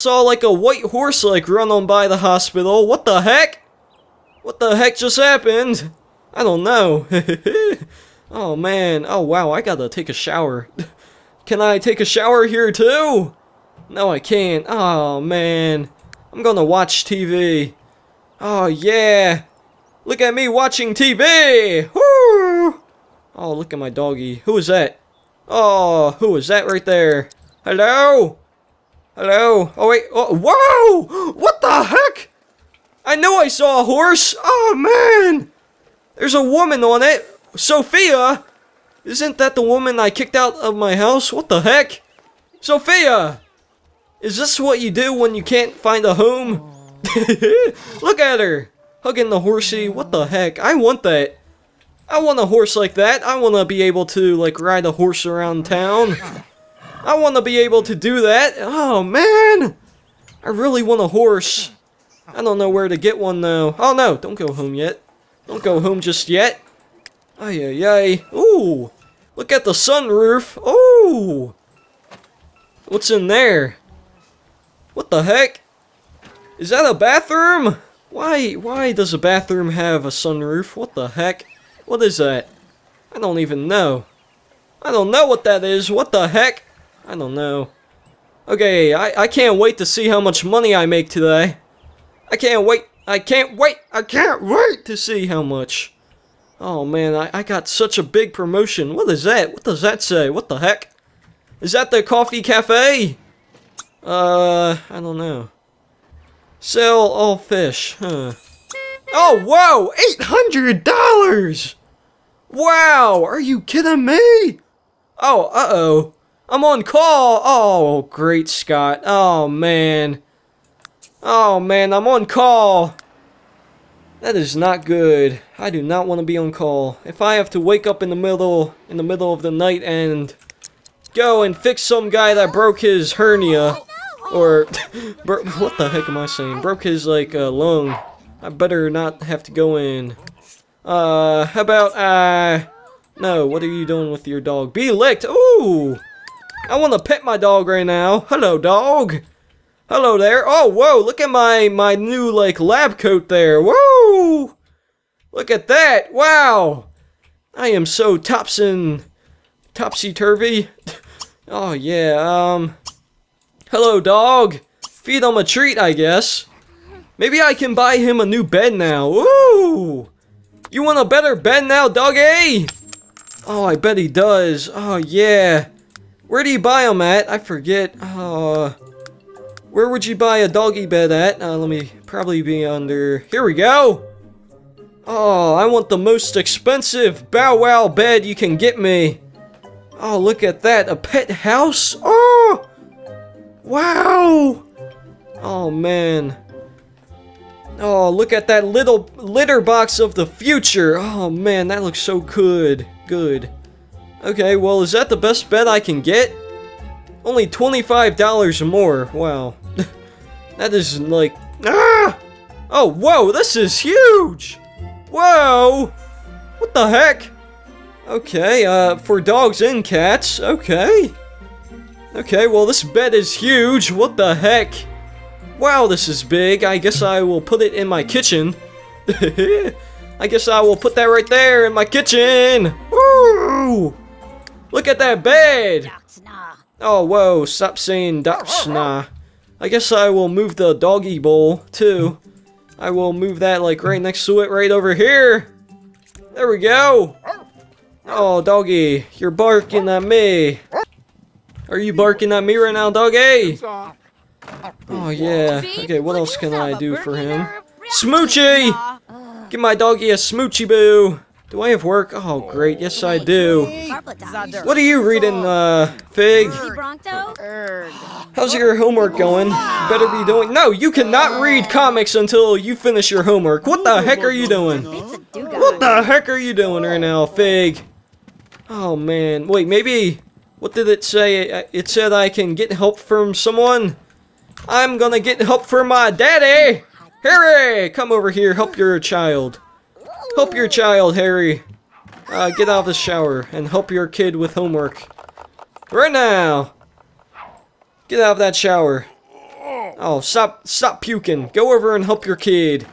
Saw like a white horse like run on by the hospital. What the heck? What the heck just happened? I don't know. oh man. Oh wow, I gotta take a shower. Can I take a shower here too? No, I can't. Oh man. I'm gonna watch TV. Oh yeah. Look at me watching TV. Woo! Oh, look at my doggy. Who is that? Oh, who is that right there? Hello? Hello? Oh wait. Oh, whoa! What the heck? I know I saw a horse. Oh man! There's a woman on it. Sophia! Isn't that the woman I kicked out of my house? What the heck? Sophia! Is this what you do when you can't find a home? Look at her! Hugging the horsey. What the heck? I want that. I want a horse like that. I want to be able to, like, ride a horse around town. I want to be able to do that. Oh, man! I really want a horse. I don't know where to get one, though. Oh, no. Don't go home yet. Don't go home just yet. Ay, ay, ay. Ooh. Look at the sunroof. Ooh. What's in there? What the heck? Is that a bathroom? Why, why does a bathroom have a sunroof? What the heck? What is that? I don't even know. I don't know what that is. What the heck? I don't know. Okay, I, I can't wait to see how much money I make today. I can't wait. I can't wait. I can't wait to see how much. Oh man, I, I got such a big promotion. What is that? What does that say? What the heck? Is that the coffee cafe? Uh, I don't know. Sell all fish, huh? Oh, whoa! $800! Wow, are you kidding me? Oh, uh-oh. I'm on call. Oh, great Scott. Oh, man. Oh, man, I'm on call. That is not good. I do not want to be on call. If I have to wake up in the middle in the middle of the night and go and fix some guy that broke his hernia or what the heck am I saying? Broke his like uh, lung. I better not have to go in. Uh, how about uh no, what are you doing with your dog? Be licked. Ooh. I want to pet my dog right now. Hello, dog. Hello there. Oh, whoa, look at my, my new, like, lab coat there. Whoa! Look at that. Wow. I am so topsin, topsy-turvy. oh, yeah, um... Hello, dog. Feed him a treat, I guess. Maybe I can buy him a new bed now. Ooh! You want a better bed now, doggy? Oh, I bet he does. Oh, yeah. Where do you buy them at? I forget. Uh... Where would you buy a doggy bed at? Uh, let me probably be under... Here we go! Oh, I want the most expensive Bow Wow bed you can get me. Oh, look at that. A pet house? Oh! Wow! Oh, man. Oh, look at that little litter box of the future. Oh, man, that looks so good. Good. Okay, well, is that the best bet I can get? Only $25 more. Wow. that is like... Ah! Oh, whoa, this is huge! Whoa! What the heck? Okay, uh, for dogs and cats, okay. Okay, well this bed is huge, what the heck? Wow, this is big, I guess I will put it in my kitchen. I guess I will put that right there in my kitchen! Look at that bed! Oh, whoa, stop saying Dapsna. I guess I will move the doggy bowl, too. I will move that, like, right next to it, right over here. There we go. Oh, doggy, you're barking at me. Are you barking at me right now, doggy? Oh, yeah. Okay, what else can I do for him? Smoochy! Give my doggy a smoochy boo. Do I have work? Oh, great. Yes, I do. What are you reading, uh, Fig? How's your homework going? Better be doing- No, you cannot read comics until you finish your homework. What the heck are you doing? What the heck are you doing right now, Fig? Oh, man. Wait, maybe... What did it say? It said I can get help from someone? I'm gonna get help from my daddy! Harry! Come over here, help your child. Help your child, Harry. Uh, get out of the shower and help your kid with homework. Right now! Get out of that shower. Oh, stop, stop puking. Go over and help your kid.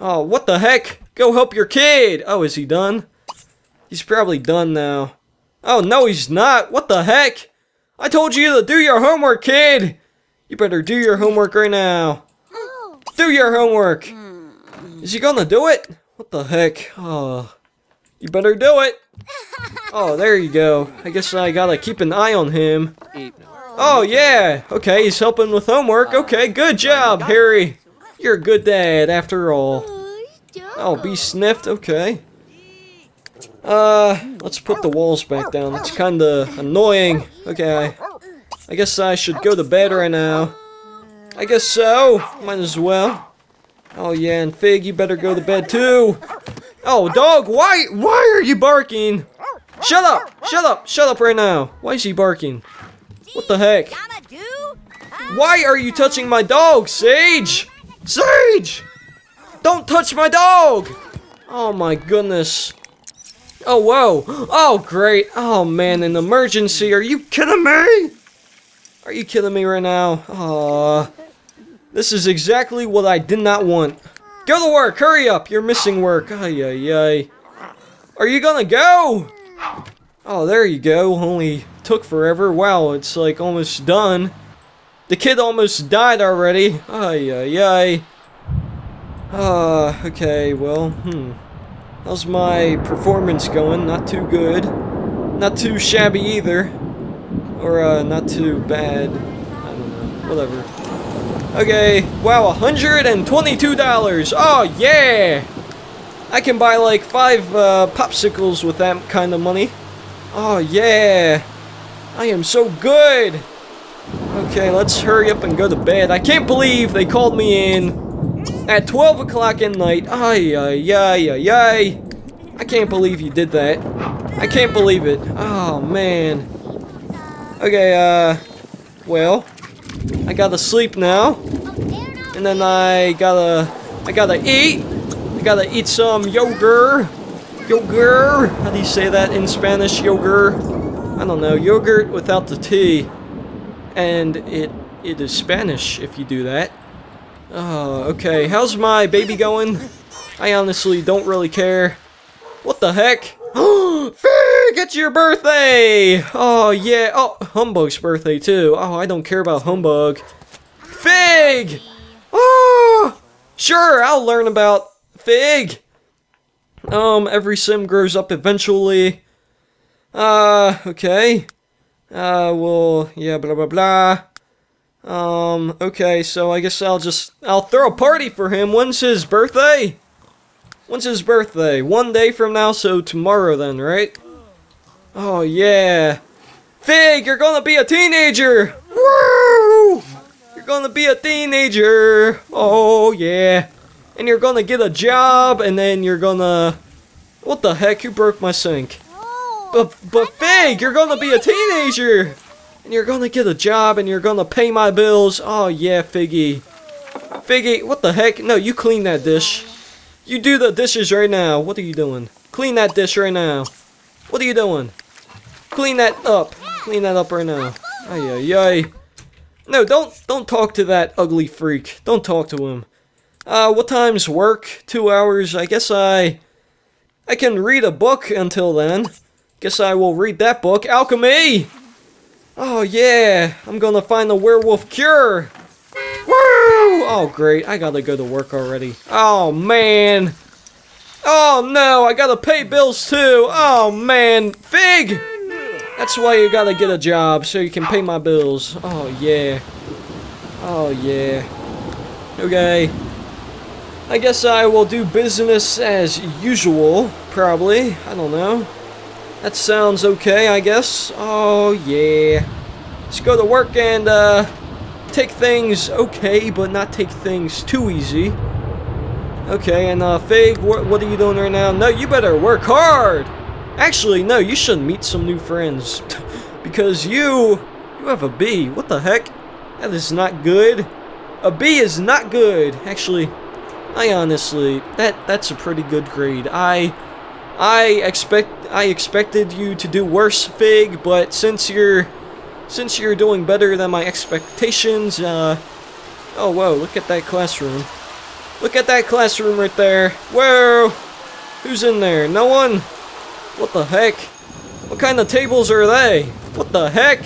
Oh, what the heck? Go help your kid. Oh, is he done? He's probably done now. Oh, no, he's not. What the heck? I told you to do your homework, kid. You better do your homework right now. Do your homework. Is he gonna do it? What the heck? Oh, you better do it. Oh, there you go. I guess I gotta keep an eye on him. Oh, yeah. Okay, he's helping with homework. Okay, good job, Harry. You're a good dad, after all. Oh, be sniffed. Okay. Uh, let's put the walls back down. It's kinda annoying. Okay, I guess I should go to bed right now. I guess so. Might as well. Oh yeah, and Fig, you better go to bed too. Oh, dog, why why are you barking? Shut up! Shut up! Shut up right now! Why is he barking? What the heck? Why are you touching my dog, Sage? Sage! Don't touch my dog! Oh my goodness. Oh, whoa. Oh, great. Oh, man, an emergency. Are you kidding me? Are you kidding me right now? Aw. This is exactly what I did not want. Go to work! Hurry up! You're missing work. Ay, ay, ay. Are you gonna go? Oh, there you go. Only took forever. Wow, it's like almost done. The kid almost died already. Ay, ay, ay. Ah, uh, okay, well, hmm. How's my performance going? Not too good. Not too shabby either. Or, uh, not too bad. I don't know. Whatever. Okay. Wow, $122! Oh, yeah! I can buy like five uh, popsicles with that kind of money. Oh, yeah! I am so good! Okay, let's hurry up and go to bed. I can't believe they called me in at 12 o'clock at night. Ay, ay, ay, ay, ay. I can't believe you did that. I can't believe it. Oh, man. Okay, uh, well, I gotta sleep now. And then I gotta, I gotta eat. I gotta eat some yogurt. Yogurt. How do you say that in Spanish? Yogurt. I don't know. Yogurt without the T. And it, it is Spanish if you do that. Oh, okay. How's my baby going? I honestly don't really care. What the heck? It's your birthday! Oh, yeah. Oh, Humbug's birthday, too. Oh, I don't care about Humbug. Fig! Oh! Sure, I'll learn about Fig. Um, every sim grows up eventually. Uh, okay. Uh, well, yeah, blah, blah, blah. Um, okay, so I guess I'll just, I'll throw a party for him. When's his birthday? When's his birthday? One day from now, so tomorrow then, right? Oh, yeah. Fig, you're gonna be a teenager! Woo! You're gonna be a teenager! Oh, yeah. And you're gonna get a job, and then you're gonna... What the heck? You broke my sink? Oh, but, but Fig, you're gonna be a teenager! And you're gonna get a job, and you're gonna pay my bills. Oh, yeah, Figgy. Figgy, what the heck? No, you clean that dish. You do the dishes right now. What are you doing? Clean that dish right now. What are you doing? Clean that up. Clean that up right now. Ay, ay, ay. No, don't, don't talk to that ugly freak. Don't talk to him. Uh, what time's work? Two hours. I guess I... I can read a book until then. Guess I will read that book. Alchemy! Oh, yeah. I'm gonna find the werewolf cure. Woo! Oh, great. I gotta go to work already. Oh, man. Oh, no. I gotta pay bills, too. Oh, man. Fig! That's why you gotta get a job, so you can pay my bills. Oh, yeah. Oh, yeah. Okay. I guess I will do business as usual, probably. I don't know. That sounds okay, I guess. Oh, yeah. Let's go to work and, uh, take things okay, but not take things too easy. Okay, and uh, Fig, wh what are you doing right now? No, you better work hard! Actually, no, you should meet some new friends. because you, you have a B. What the heck? That is not good. A B is not good. Actually, I honestly, that that's a pretty good grade. I, I expect, I expected you to do worse, Fig, but since you're since you're doing better than my expectations, uh, Oh, whoa, look at that classroom. Look at that classroom right there. Whoa! Who's in there? No one? What the heck? What kind of tables are they? What the heck?